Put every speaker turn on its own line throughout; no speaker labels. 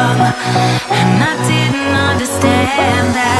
And I didn't understand that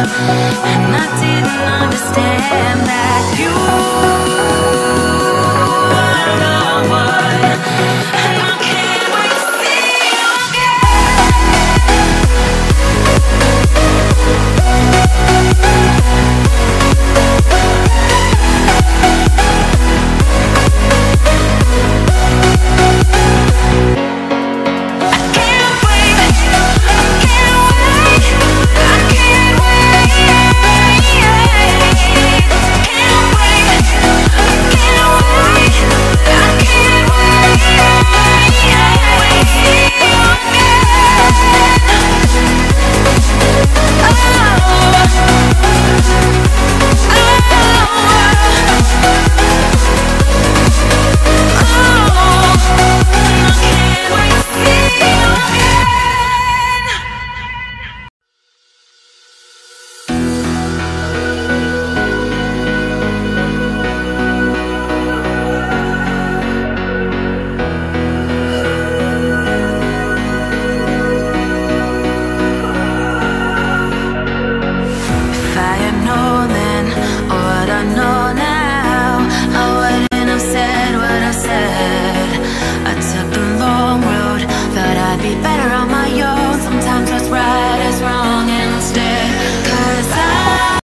I didn't understand that.